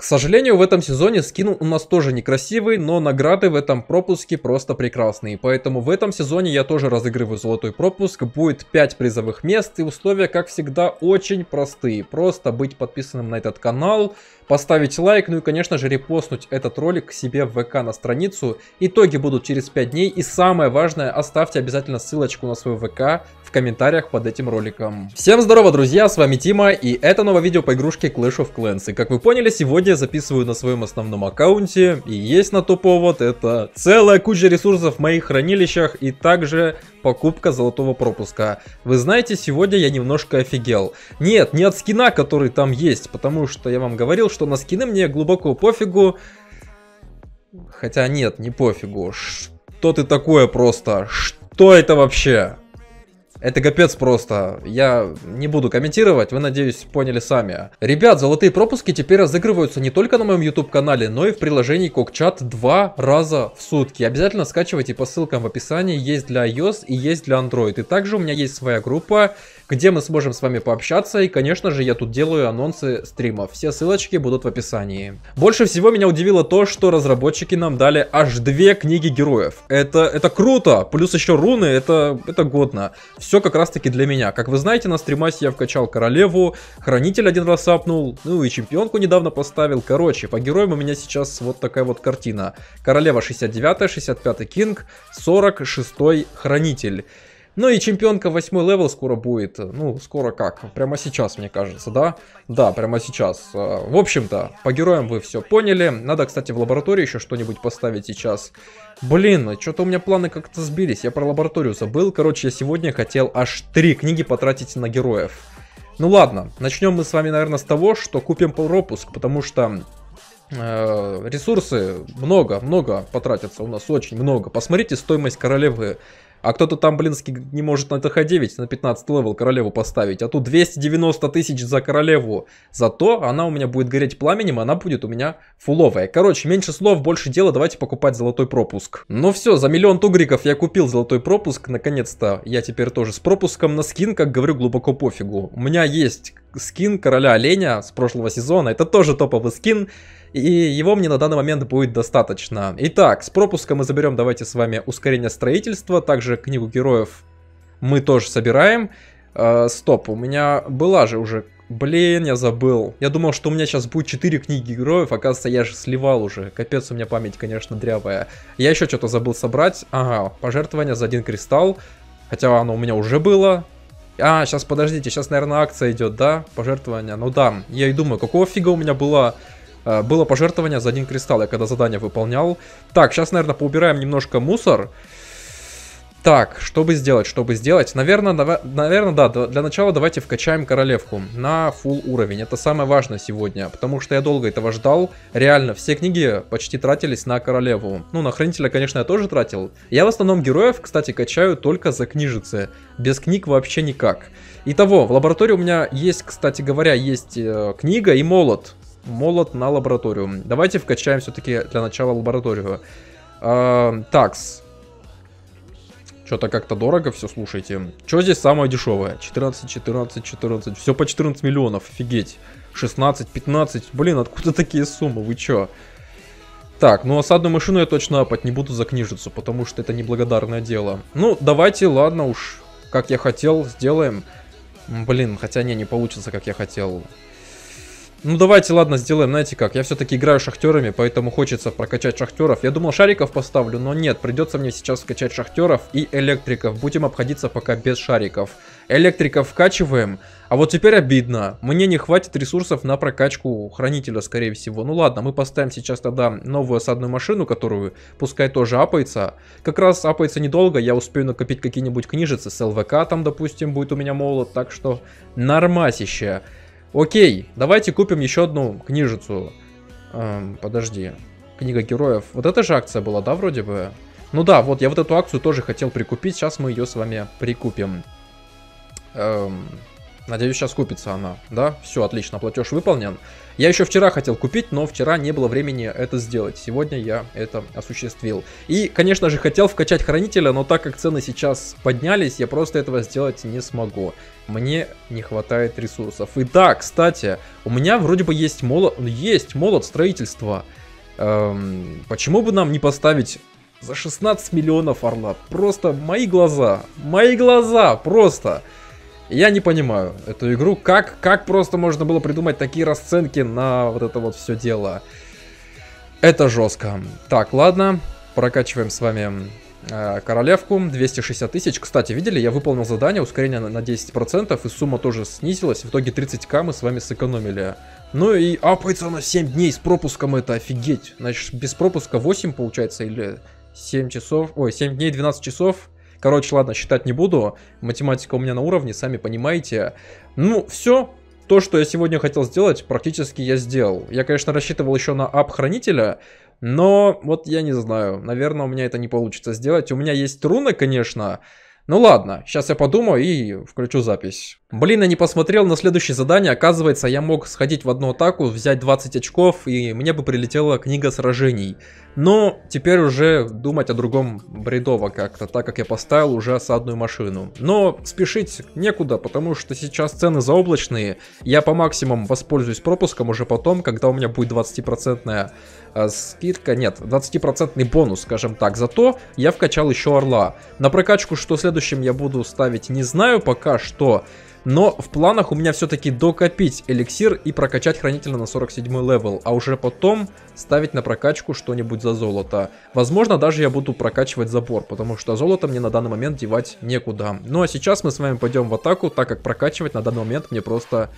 К сожалению, в этом сезоне скин у нас тоже некрасивый, но награды в этом пропуске просто прекрасные. Поэтому в этом сезоне я тоже разыгрываю золотой пропуск. Будет 5 призовых мест и условия, как всегда, очень простые. Просто быть подписанным на этот канал, поставить лайк, ну и, конечно же, репостнуть этот ролик к себе в ВК на страницу. Итоги будут через 5 дней. И самое важное, оставьте обязательно ссылочку на свой ВК в комментариях под этим роликом. Всем здорово, друзья, с вами Тима, и это новое видео по игрушке Clash of Clans. И как вы поняли, сегодня я записываю на своем основном аккаунте, и есть на то повод, это целая куча ресурсов в моих хранилищах, и также покупка золотого пропуска. Вы знаете, сегодня я немножко офигел. Нет, не от скина, который там есть, потому что я вам говорил, что на скины мне глубоко пофигу. Хотя нет, не пофигу. Что ты такое просто? Что это вообще? Это капец просто. Я не буду комментировать, вы, надеюсь, поняли сами. Ребят, золотые пропуски теперь разыгрываются не только на моем YouTube канале, но и в приложении Кокчат два раза в сутки. Обязательно скачивайте по ссылкам в описании, есть для iOS и есть для Android. И также у меня есть своя группа, где мы сможем с вами пообщаться. И, конечно же, я тут делаю анонсы стримов. Все ссылочки будут в описании. Больше всего меня удивило то, что разработчики нам дали аж две книги героев. Это, это круто. Плюс еще руны, это, это годно. Все как раз таки для меня. Как вы знаете, на стримасе я вкачал королеву, хранитель один раз апнул, ну и чемпионку недавно поставил. Короче, по героям у меня сейчас вот такая вот картина. Королева 69, 65 кинг, 46 хранитель. Ну и чемпионка 8 level скоро будет. Ну, скоро как? Прямо сейчас, мне кажется, да? Да, прямо сейчас. А, в общем-то, по героям вы все поняли. Надо, кстати, в лаборатории еще что-нибудь поставить сейчас. Блин, что-то у меня планы как-то сбились. Я про лабораторию забыл. Короче, я сегодня хотел аж три книги потратить на героев. Ну ладно, начнем мы с вами, наверное, с того, что купим пропуск, потому что э, ресурсы много, много потратятся у нас, очень много. Посмотрите стоимость королевы а кто-то там, блинский, не может на TH-9 на 15 level королеву поставить. А тут 290 тысяч за королеву. Зато она у меня будет гореть пламенем, она будет у меня фуловая. Короче, меньше слов, больше дела, давайте покупать золотой пропуск. Ну все, за миллион тугриков я купил золотой пропуск. Наконец-то я теперь тоже с пропуском на скин, как говорю, глубоко пофигу. У меня есть скин короля оленя с прошлого сезона. Это тоже топовый скин. И его мне на данный момент будет достаточно. Итак, с пропуском мы заберем, давайте с вами, ускорение строительства. Также книгу героев мы тоже собираем. Э, стоп, у меня была же уже... Блин, я забыл. Я думал, что у меня сейчас будет 4 книги героев. Оказывается, я же сливал уже. Капец, у меня память, конечно, дрявая. Я еще что-то забыл собрать. Ага, пожертвование за один кристалл. Хотя оно у меня уже было. А, сейчас подождите, сейчас, наверное, акция идет, да? Пожертвование. Ну да, я и думаю, какого фига у меня была Э, было пожертвование за один кристалл, я когда задание выполнял. Так, сейчас, наверное, поубираем немножко мусор. Так, чтобы сделать, чтобы сделать? Наверное, дав... наверное, да, для начала давайте вкачаем королевку на full уровень. Это самое важное сегодня, потому что я долго этого ждал. Реально, все книги почти тратились на королеву. Ну, на хранителя, конечно, я тоже тратил. Я в основном героев, кстати, качаю только за книжицы. Без книг вообще никак. Итого, в лаборатории у меня есть, кстати говоря, есть э, книга и молот молот на лабораторию. Давайте вкачаем все-таки для начала лабораторию. Э, такс. Что-то как-то дорого все, слушайте. Что здесь самое дешевое? 14, 14, 14. Все по 14 миллионов, офигеть. 16, 15. Блин, откуда такие суммы? Вы чё? Так, ну осадную машину я точно апать не буду за книжицу, потому что это неблагодарное дело. Ну, давайте, ладно уж, как я хотел, сделаем. Блин, хотя не, не получится, как я хотел. Ну давайте, ладно, сделаем, знаете как, я все-таки играю шахтерами, поэтому хочется прокачать шахтеров. Я думал шариков поставлю, но нет, придется мне сейчас скачать шахтеров и электриков. Будем обходиться пока без шариков. Электриков вкачиваем, а вот теперь обидно. Мне не хватит ресурсов на прокачку хранителя, скорее всего. Ну ладно, мы поставим сейчас тогда новую осадную машину, которую пускай тоже апается. Как раз апается недолго, я успею накопить какие-нибудь книжицы с ЛВК, там, допустим, будет у меня молот, так что нормасище. Окей, давайте купим еще одну книжицу. Эм, подожди. Книга героев. Вот эта же акция была, да, вроде бы? Ну да, вот я вот эту акцию тоже хотел прикупить. Сейчас мы ее с вами прикупим. Эм, Надеюсь, сейчас купится она. Да, все, отлично, платеж выполнен. Я еще вчера хотел купить, но вчера не было времени это сделать. Сегодня я это осуществил. И, конечно же, хотел вкачать хранителя, но так как цены сейчас поднялись, я просто этого сделать не смогу. Мне не хватает ресурсов. И да, кстати, у меня вроде бы есть молот, есть молот строительства. Эм, почему бы нам не поставить за 16 миллионов орла? Просто мои глаза, мои глаза, просто. Я не понимаю эту игру. Как, как просто можно было придумать такие расценки на вот это вот все дело? Это жестко. Так, ладно. Прокачиваем с вами э, королевку. 260 тысяч. Кстати, видели, я выполнил задание, ускорение на, на 10%, и сумма тоже снизилась. В итоге 30к мы с вами сэкономили. Ну и апается она 7 дней с пропуском, это офигеть. Значит, без пропуска 8 получается, или 7 часов. Ой, 7 дней 12 часов. Короче, ладно, считать не буду. Математика у меня на уровне, сами понимаете. Ну, все. То, что я сегодня хотел сделать, практически я сделал. Я, конечно, рассчитывал еще на ап хранителя, но вот я не знаю. Наверное, у меня это не получится сделать. У меня есть руны, конечно, ну ладно, сейчас я подумаю и включу запись. Блин, я не посмотрел на следующее задание. Оказывается, я мог сходить в одну атаку, взять 20 очков, и мне бы прилетела книга сражений. Но теперь уже думать о другом бредово как-то, так как я поставил уже осадную машину. Но спешить некуда, потому что сейчас цены заоблачные. Я по максимуму воспользуюсь пропуском уже потом, когда у меня будет 20% э, скидка, нет, 20% бонус, скажем так. Зато я вкачал еще орла. На прокачку, что следующим я буду ставить, не знаю пока что. Но в планах у меня все-таки докопить эликсир и прокачать хранителя на 47 level, а уже потом ставить на прокачку что-нибудь за золото. Возможно, даже я буду прокачивать забор, потому что золото мне на данный момент девать некуда. Ну а сейчас мы с вами пойдем в атаку, так как прокачивать на данный момент мне просто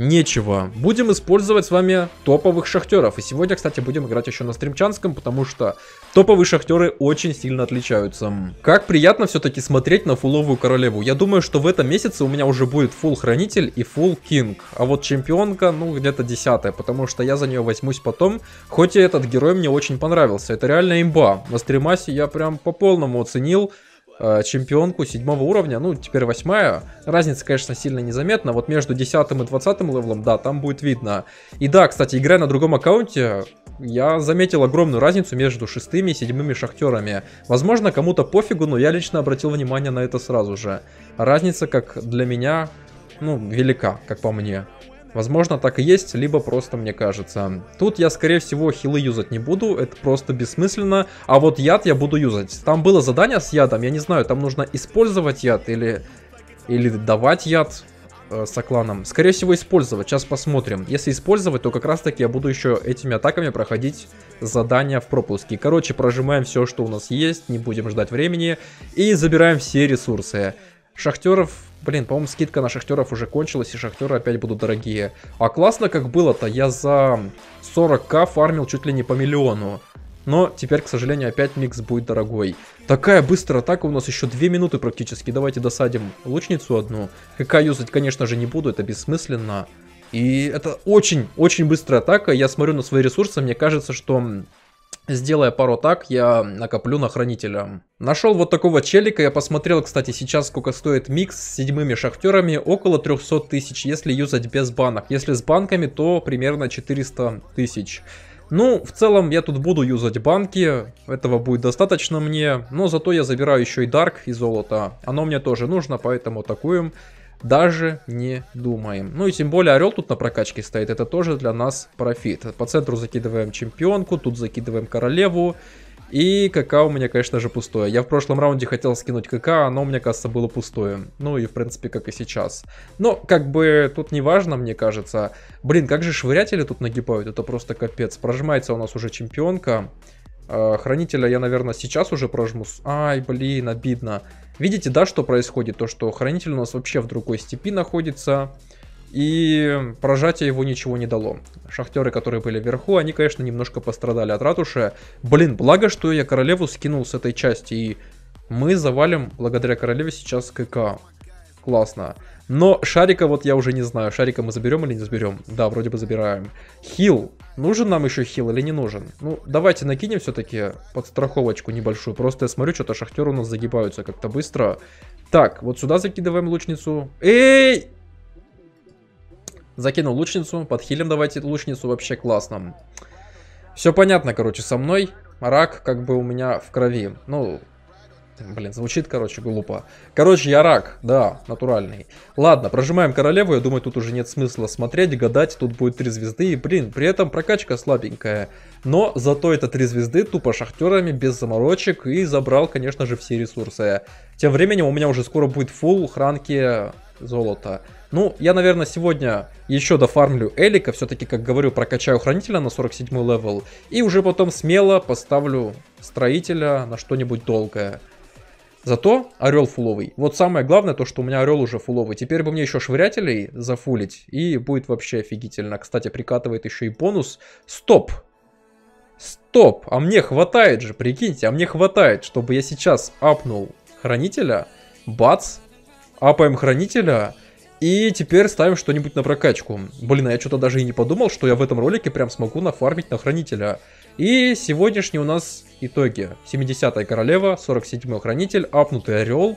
нечего. Будем использовать с вами топовых шахтеров. И сегодня, кстати, будем играть еще на стримчанском, потому что топовые шахтеры очень сильно отличаются. Как приятно все-таки смотреть на фуловую королеву. Я думаю, что в этом месяце у меня уже будет full хранитель и full king. А вот чемпионка, ну, где-то десятая, потому что я за нее возьмусь потом. Хоть и этот герой мне очень понравился. Это реально имба. На стримасе я прям по полному оценил э, чемпионку седьмого уровня, ну, теперь восьмая. Разница, конечно, сильно незаметна. Вот между десятым и двадцатым левелом, да, там будет видно. И да, кстати, играя на другом аккаунте, я заметил огромную разницу между шестыми и седьмыми шахтерами. Возможно, кому-то пофигу, но я лично обратил внимание на это сразу же. Разница, как для меня, ну, велика, как по мне. Возможно, так и есть, либо просто мне кажется. Тут я, скорее всего, хилы юзать не буду, это просто бессмысленно. А вот яд я буду юзать. Там было задание с ядом, я не знаю, там нужно использовать яд или, или давать яд э, с окланом. Скорее всего, использовать, сейчас посмотрим. Если использовать, то как раз таки я буду еще этими атаками проходить задания в пропуске. Короче, прожимаем все, что у нас есть, не будем ждать времени. И забираем все ресурсы. Шахтеров Блин, по-моему, скидка на шахтеров уже кончилась, и шахтеры опять будут дорогие. А классно как было-то, я за 40к фармил чуть ли не по миллиону. Но теперь, к сожалению, опять микс будет дорогой. Такая быстрая атака, у нас еще 2 минуты практически. Давайте досадим лучницу одну. КК юзать, конечно же, не буду, это бессмысленно. И это очень-очень быстрая атака. Я смотрю на свои ресурсы, мне кажется, что Сделая пару так, я накоплю на хранителя. Нашел вот такого челика, я посмотрел, кстати, сейчас сколько стоит микс с седьмыми шахтерами, около 300 тысяч, если юзать без банок. Если с банками, то примерно 400 тысяч. Ну, в целом, я тут буду юзать банки, этого будет достаточно мне, но зато я забираю еще и дарк и золото. Оно мне тоже нужно, поэтому атакуем даже не думаем. Ну и тем более Орел тут на прокачке стоит, это тоже для нас профит. По центру закидываем чемпионку, тут закидываем королеву. И КК у меня, конечно же, пустое. Я в прошлом раунде хотел скинуть КК, оно, мне кажется, было пустое. Ну и, в принципе, как и сейчас. Но, как бы, тут не важно, мне кажется. Блин, как же швырятели тут нагибают, это просто капец. Прожимается у нас уже чемпионка. А, хранителя я, наверное, сейчас уже прожму. Ай, блин, обидно. Видите, да, что происходит? То, что хранитель у нас вообще в другой степи находится. И прожатие его ничего не дало. Шахтеры, которые были вверху, они, конечно, немножко пострадали от ратуши. Блин, благо, что я королеву скинул с этой части. И мы завалим, благодаря королеве, сейчас КК. Классно. Но шарика вот я уже не знаю. Шарика мы заберем или не заберем? Да, вроде бы забираем. Хил. Нужен нам еще хил или не нужен? Ну, давайте накинем все-таки подстраховочку небольшую. Просто я смотрю, что-то шахтеры у нас загибаются как-то быстро. Так, вот сюда закидываем лучницу. Эй! Закинул лучницу, подхилим давайте лучницу, вообще классно. Все понятно, короче, со мной. Рак как бы у меня в крови. Ну, Блин, звучит, короче, глупо. Короче, я рак, да, натуральный. Ладно, прожимаем королеву, я думаю, тут уже нет смысла смотреть, гадать, тут будет три звезды. И, блин, при этом прокачка слабенькая. Но зато это три звезды тупо шахтерами, без заморочек, и забрал, конечно же, все ресурсы. Тем временем у меня уже скоро будет full хранки золота. Ну, я, наверное, сегодня еще дофармлю Элика, все-таки, как говорю, прокачаю хранителя на 47 level, и уже потом смело поставлю строителя на что-нибудь долгое. Зато орел фуловый. Вот самое главное, то, что у меня орел уже фуловый. Теперь бы мне еще швырятелей зафулить, и будет вообще офигительно. Кстати, прикатывает еще и бонус. Стоп! Стоп! А мне хватает же, прикиньте, а мне хватает, чтобы я сейчас апнул хранителя. Бац! Апаем хранителя. И теперь ставим что-нибудь на прокачку. Блин, а я что-то даже и не подумал, что я в этом ролике прям смогу нафармить на хранителя. И сегодняшний у нас итоги. 70-я королева, 47-й хранитель, апнутый орел.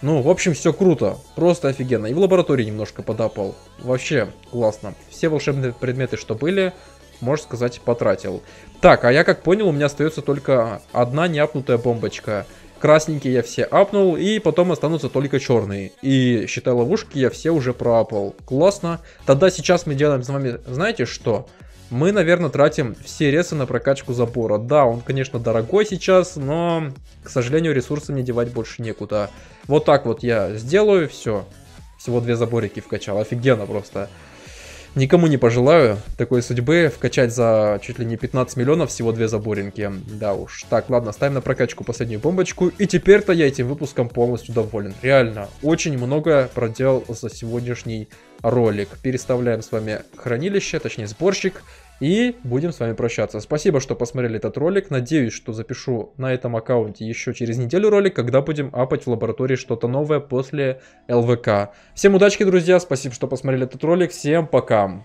Ну, в общем, все круто. Просто офигенно. И в лаборатории немножко подапал. Вообще классно. Все волшебные предметы, что были, можно сказать, потратил. Так, а я как понял, у меня остается только одна неапнутая бомбочка. Красненькие я все апнул, и потом останутся только черные. И, считай, ловушки я все уже проапал. Классно. Тогда сейчас мы делаем с вами, знаете что? мы, наверное, тратим все ресы на прокачку забора. Да, он, конечно, дорогой сейчас, но, к сожалению, ресурсы мне девать больше некуда. Вот так вот я сделаю, все. Всего две заборики вкачал. Офигенно просто. Никому не пожелаю такой судьбы вкачать за чуть ли не 15 миллионов всего две заборинки. Да уж. Так, ладно, ставим на прокачку последнюю бомбочку. И теперь-то я этим выпуском полностью доволен. Реально, очень много проделал за сегодняшний ролик. Переставляем с вами хранилище, точнее сборщик. И будем с вами прощаться. Спасибо, что посмотрели этот ролик. Надеюсь, что запишу на этом аккаунте еще через неделю ролик, когда будем апать в лаборатории что-то новое после ЛВК. Всем удачи, друзья. Спасибо, что посмотрели этот ролик. Всем пока.